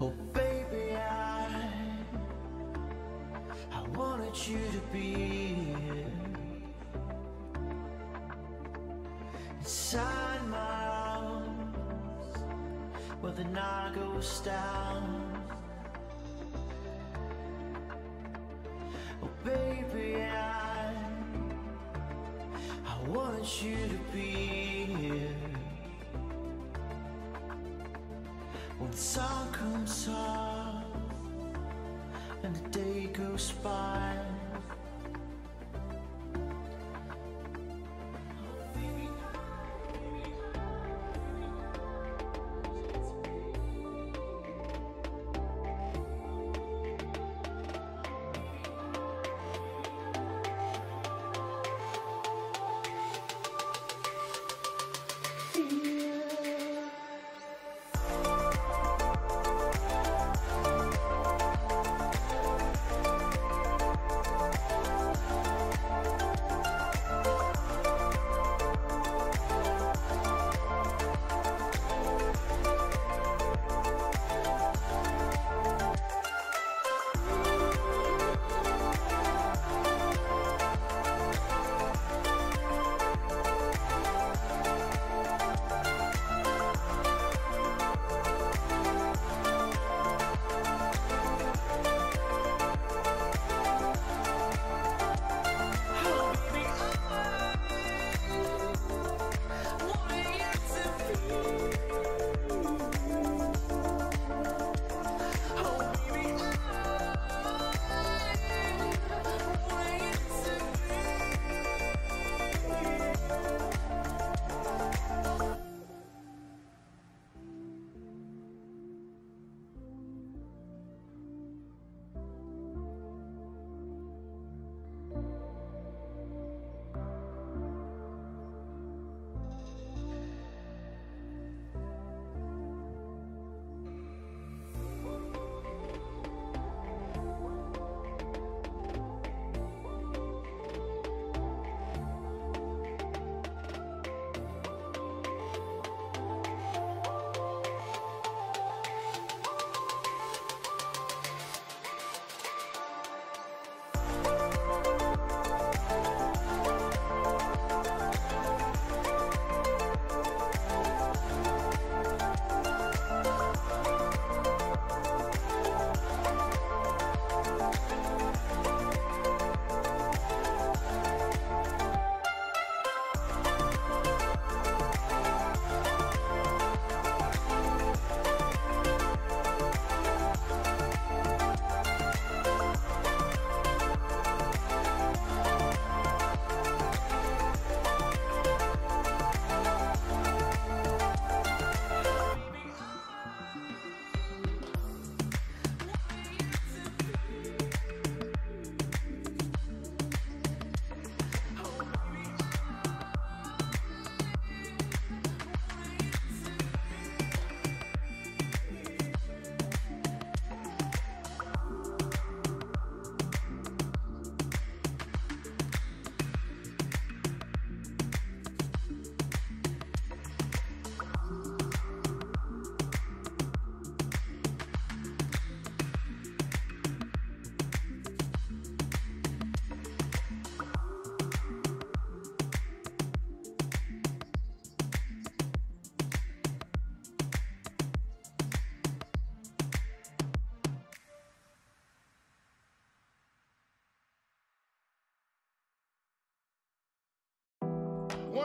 Oh, baby, I, I wanted you to be here. Inside my arms, where the night goes down. Oh, baby, I, I wanted you to be here. When the sun comes up and the day goes by.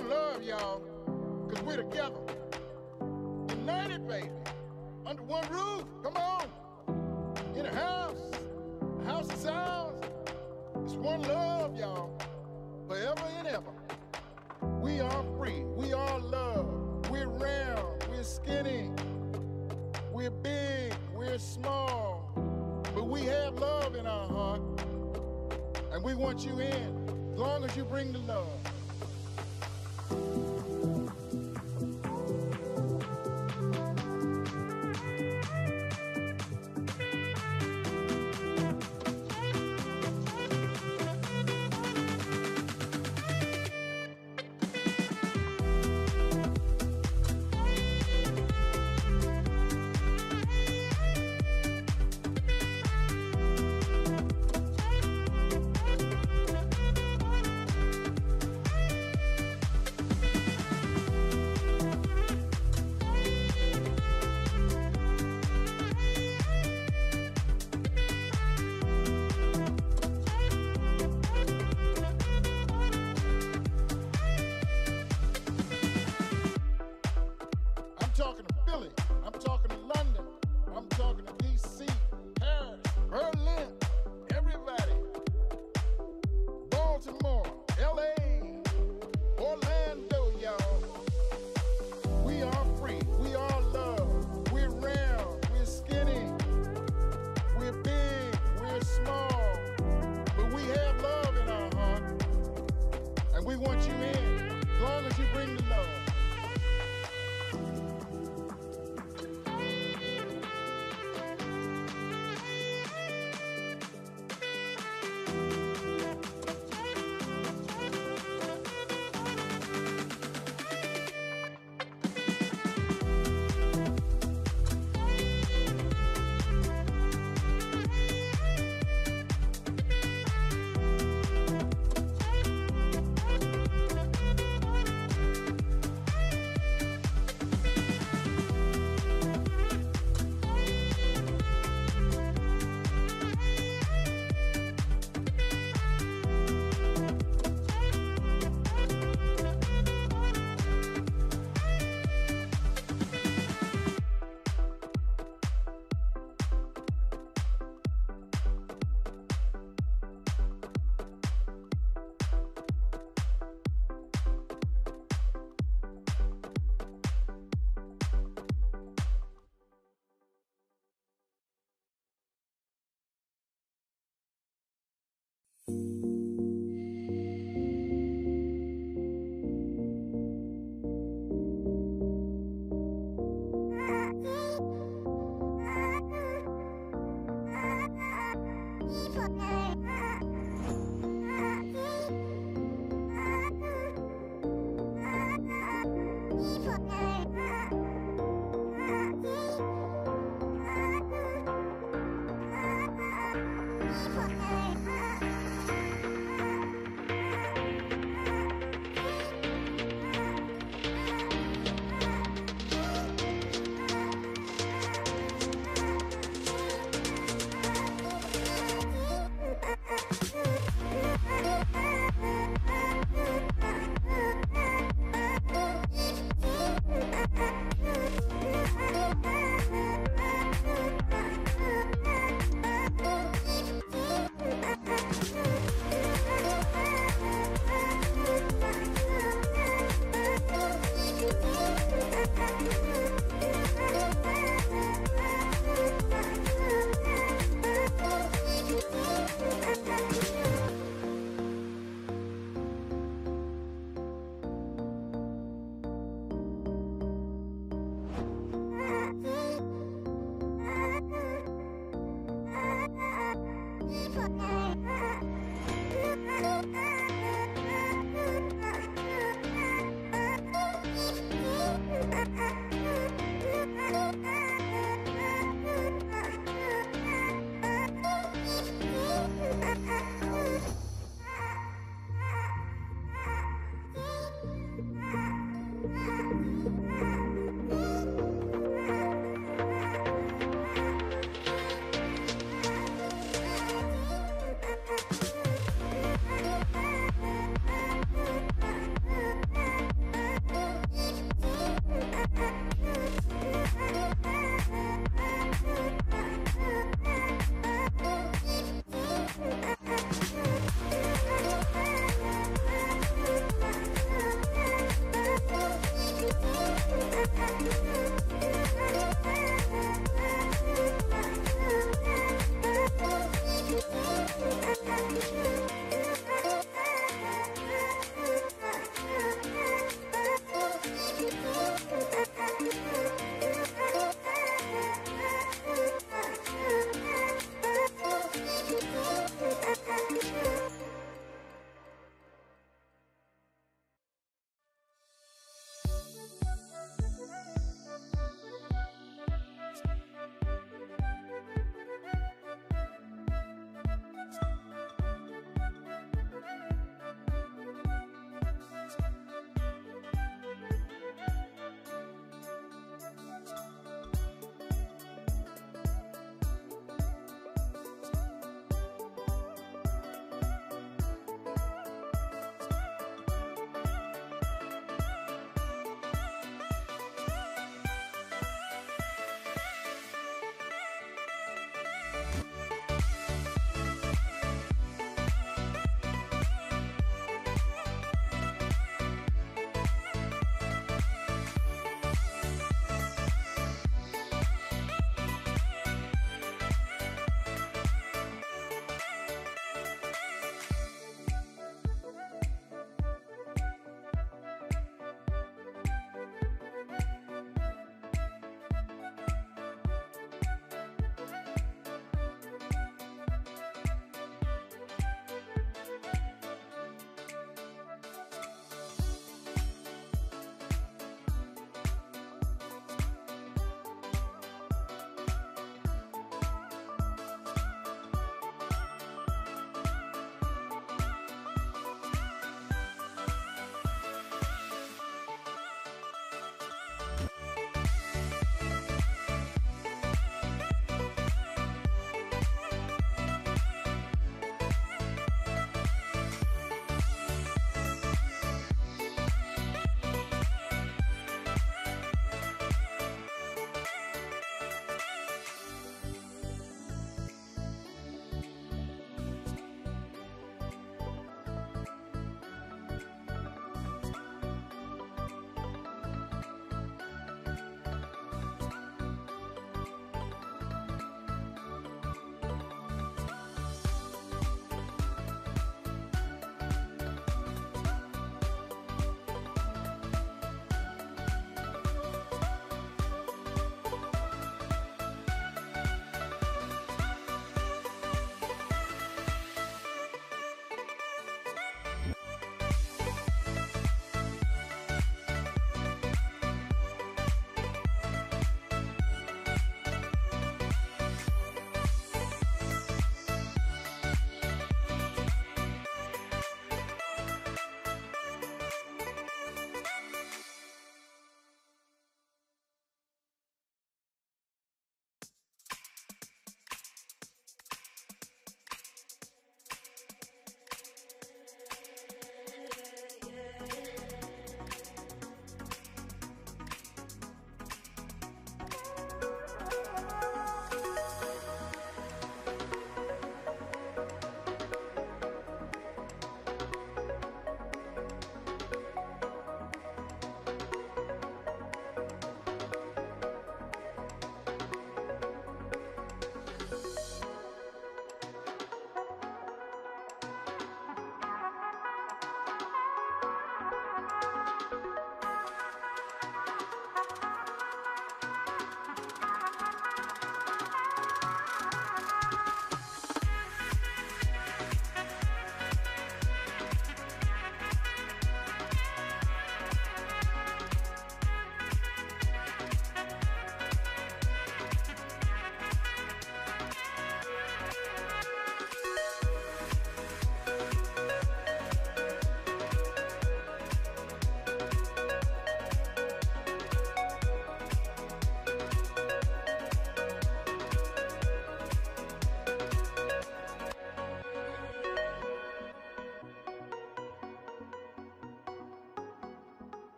One love, y'all, because we're together. United, baby. Under one roof. Come on. In a house. A house is ours. It's one love, y'all. Forever and ever. We are free. We are love. We're round. We're skinny. We're big. We're small. But we have love in our heart. And we want you in. As long as you bring the love.